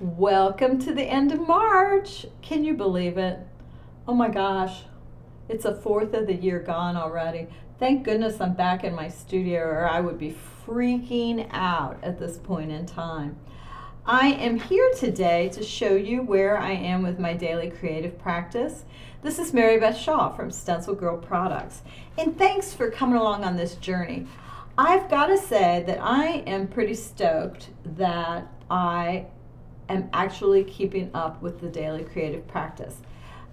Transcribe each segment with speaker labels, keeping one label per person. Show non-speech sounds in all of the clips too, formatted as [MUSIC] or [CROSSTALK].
Speaker 1: Welcome to the end of March. Can you believe it? Oh my gosh, it's a fourth of the year gone already. Thank goodness I'm back in my studio, or I would be freaking out at this point in time. I am here today to show you where I am with my daily creative practice. This is Mary Beth Shaw from StencilGirl Products, and thanks for coming along on this journey. I've got to say that I am pretty stoked that I am actually keeping up with the daily creative practice.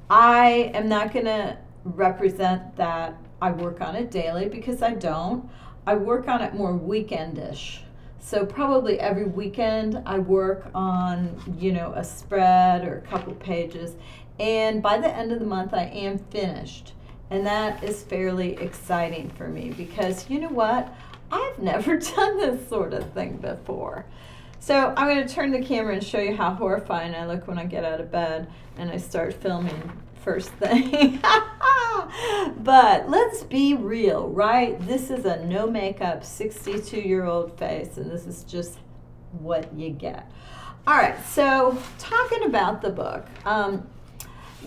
Speaker 1: I am not going to represent that I work on it daily because I don't. I work on it more weekendish. So probably every weekend I work on, you know, a spread or a couple pages. And by the end of the month I am finished. And that is fairly exciting for me because you know what? I've [LAUGHS] never done this sort of thing before. So I'm going to turn the camera and show you how horrifying I look when I get out of bed and I start filming first thing. [LAUGHS] but let's be real, right? This is a no makeup 62 year old face, and this is just what you get. All right, so talking about the book. Um,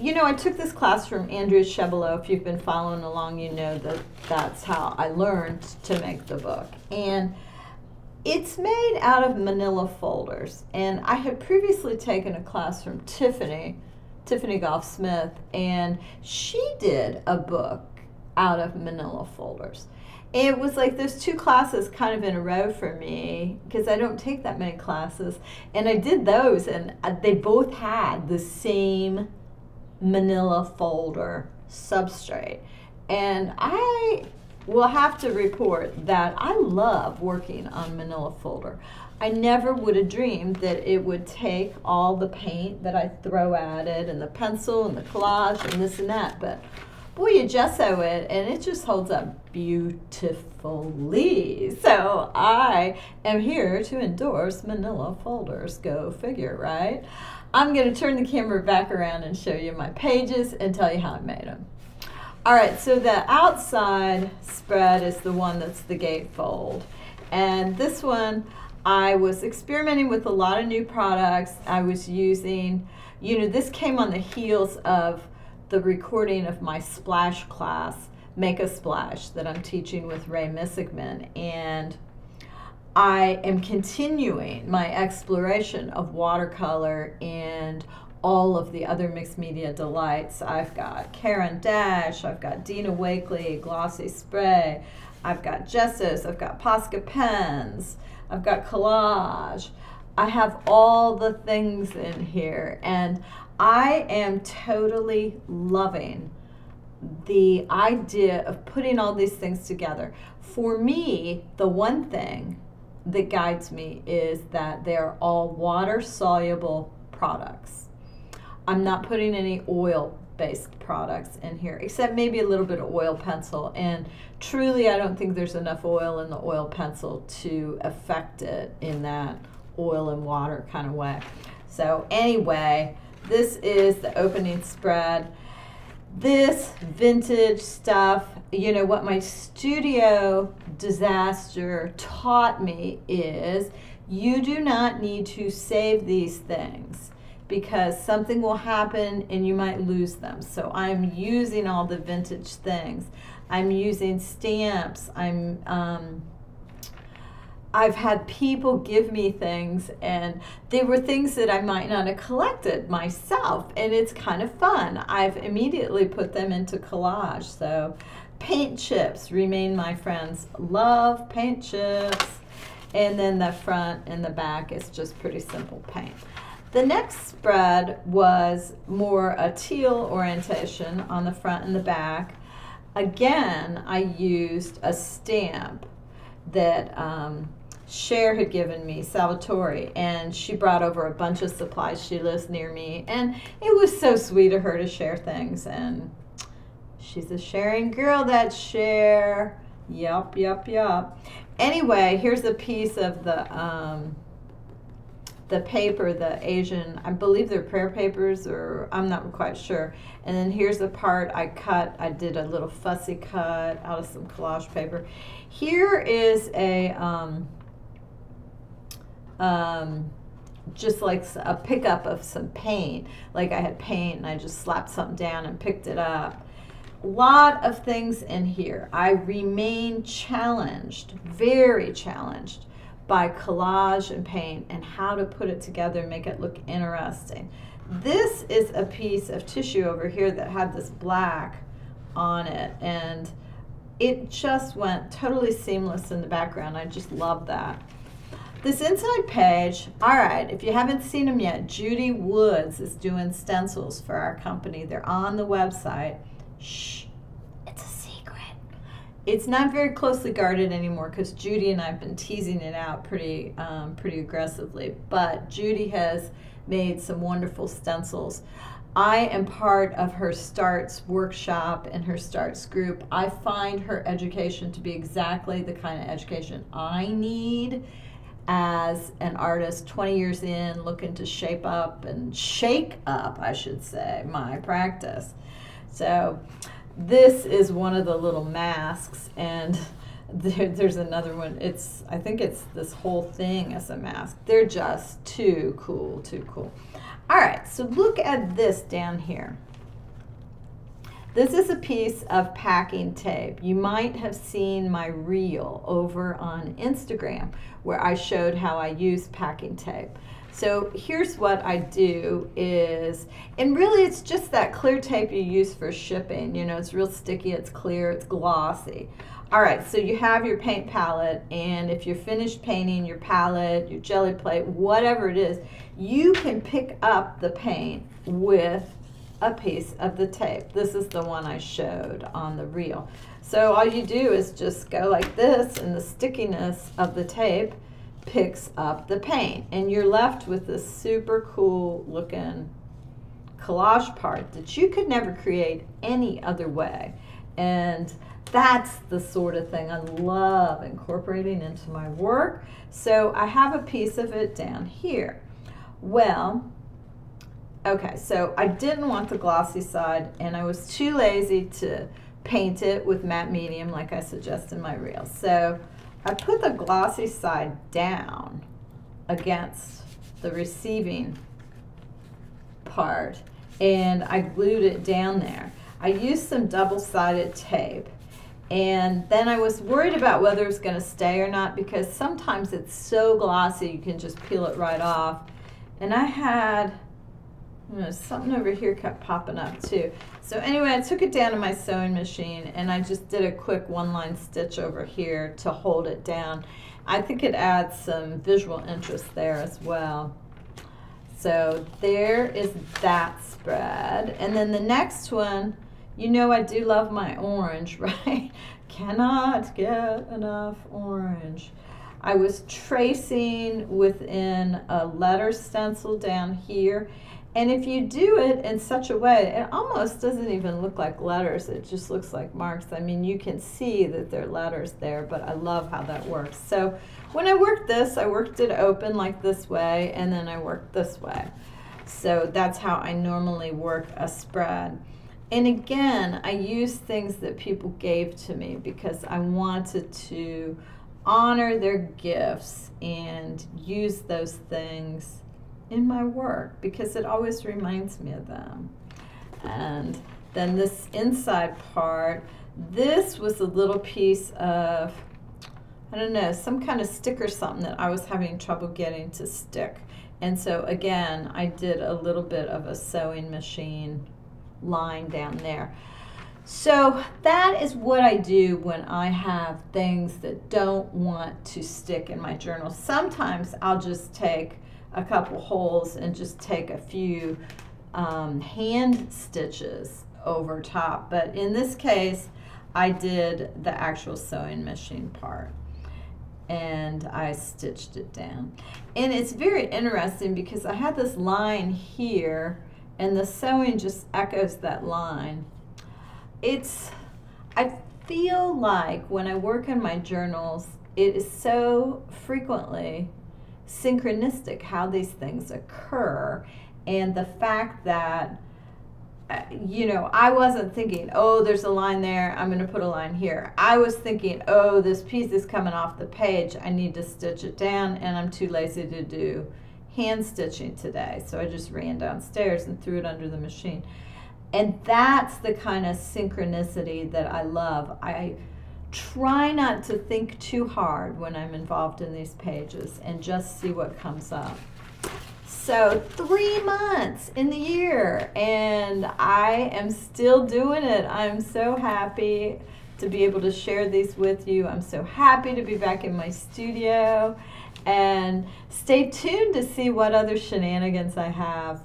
Speaker 1: you know, I took this class from Andrea Chevallot. If you've been following along, you know that that's how I learned to make the book. And it's made out of manila folders. And I had previously taken a class from Tiffany, Tiffany Goff Smith, and she did a book out of manila folders. It was like those two classes kind of in a row for me because I don't take that many classes. And I did those, and uh, they both had the same manila folder substrate. And I will have to report that I love working on manila folder. I never would have dreamed that it would take all the paint that I throw at it and the pencil and the collage and this and that, but boy, you gesso it and it just holds up beautifully. So I am here to endorse manila folders. Go figure, right? I'm going to turn the camera back around and show you my pages and tell you how I made them. All right, so the outside spread is the one that's the gatefold. And this one, I was experimenting with a lot of new products. I was using, you know, this came on the heels of the recording of my splash class, Make a Splash, that I'm teaching with Rae Missigman. And I am continuing my exploration of watercolor and all of the other mixed media delights. I've got Caran d'Ache, I've got Dina Wakley, Glossy Spray, I've got Gessos, I've got Posca pens, I've got collage. I have all the things in here and I am totally loving the idea of putting all these things together. For me, the one thing that guides me is that they're all water soluble products. I'm not putting any oil based products in here except maybe a little bit of oil pencil. And truly I don't think there's enough oil in the oil pencil to affect it in that oil and water kind of way. So anyway this is the opening spread. This vintage stuff you know what my studio disaster taught me is you do not need to save these things because something will happen and you might lose them. So I'm using all the vintage things. I'm using stamps. I'm um, I've had people give me things and they were things that I might not have collected myself and it's kind of fun. I've immediately put them into collage. So paint chips remain my friends. Love paint chips. And then the front and the back is just pretty simple paint. The next spread was more a teal orientation on the front and the back. Again, I used a stamp that um, Cher had given me, Salvatore, and she brought over a bunch of supplies. She lives near me, and it was so sweet of her to share things. And she's a sharing girl, that Cher. Yup, yup, yup. Anyway, here's a piece of the um, the paper, the Asian, I believe they're prayer papers, or I'm not quite sure. And then here's the part I cut. I did a little fussy cut out of some collage paper. Here is a um, um, just like a pickup of some paint. Like I had paint and I just slapped something down and picked it up. A lot of things in here. I remain challenged, very challenged by collage and paint and how to put it together and make it look interesting. This is a piece of tissue over here that had this black on it and it just went totally seamless in the background. I just love that. This inside page, all right, if you haven't seen them yet, Judy Woods is doing stencils for our company. They're on the website. Shh. It's not very closely guarded anymore because Judy and I have been teasing it out pretty, um, pretty aggressively. But Judy has made some wonderful stencils. I am part of her STARTS workshop and her STARTS group. I find her education to be exactly the kind of education I need as an artist 20 years in looking to shape up and shake up, I should say, my practice. So this is one of the little masks and [LAUGHS] there, there's another one. It's I think it's this whole thing as a mask. They're just too cool, too cool. All right, so look at this down here. This is a piece of packing tape. You might have seen my reel over on Instagram where I showed how I use packing tape. So here's what I do is, and really it's just that clear tape you use for shipping. You know, it's real sticky, it's clear, it's glossy. All right, so you have your paint palette, and if you're finished painting your palette, your jelly plate, whatever it is, you can pick up the paint with a piece of the tape. This is the one I showed on the reel. So all you do is just go like this, and the stickiness of the tape picks up the paint, and you're left with this super cool looking collage part that you could never create any other way. And that's the sort of thing I love incorporating into my work. So I have a piece of it down here. Well, okay, so I didn't want the glossy side and I was too lazy to paint it with matte medium like I suggest in my reel. So I put the glossy side down against the receiving part and I glued it down there. I used some double-sided tape and then I was worried about whether it was going to stay or not because sometimes it's so glossy you can just peel it right off. And I had you know, something over here kept popping up too. So anyway, I took it down to my sewing machine and I just did a quick one line stitch over here to hold it down. I think it adds some visual interest there as well. So there is that spread. And then the next one, you know I do love my orange, [LAUGHS] right? Cannot get enough orange. I was tracing within a letter stencil down here. And if you do it in such a way, it almost doesn't even look like letters. It just looks like marks. I mean, you can see that there are letters there, but I love how that works. So when I worked this, I worked it open like this way, and then I worked this way. So that's how I normally work a spread. And again, I used things that people gave to me because I wanted to honor their gifts and use those things in my work because it always reminds me of them. And then this inside part, this was a little piece of, I don't know, some kind of stick or something that I was having trouble getting to stick. And so again, I did a little bit of a sewing machine line down there. So that is what I do when I have things that don't want to stick in my journal. Sometimes I'll just take a couple holes and just take a few um, hand stitches over top. But in this case, I did the actual sewing machine part and I stitched it down. And it's very interesting because I had this line here and the sewing just echoes that line. It's, I feel like when I work in my journals, it is so frequently synchronistic how these things occur and the fact that uh, you know, I wasn't thinking, oh, there's a line there, I'm going to put a line here. I was thinking, oh, this piece is coming off the page, I need to stitch it down, and I'm too lazy to do hand stitching today. So I just ran downstairs and threw it under the machine. And that's the kind of synchronicity that I love. I try not to think too hard when I'm involved in these pages and just see what comes up. So, three months in the year, and I am still doing it. I'm so happy to be able to share these with you. I'm so happy to be back in my studio. And stay tuned to see what other shenanigans I have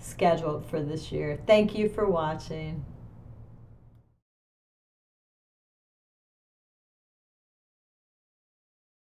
Speaker 1: scheduled for this year. Thank you for watching.